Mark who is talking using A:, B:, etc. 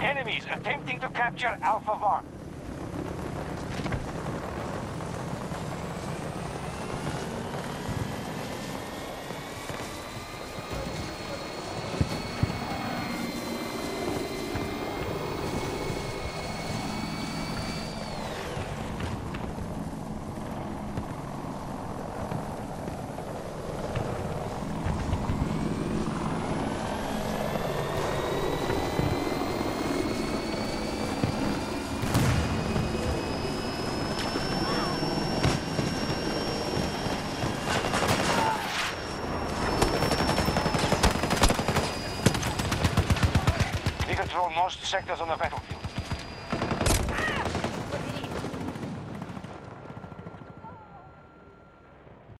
A: Enemies attempting to capture Alpha 1. Control most sectors on the battlefield.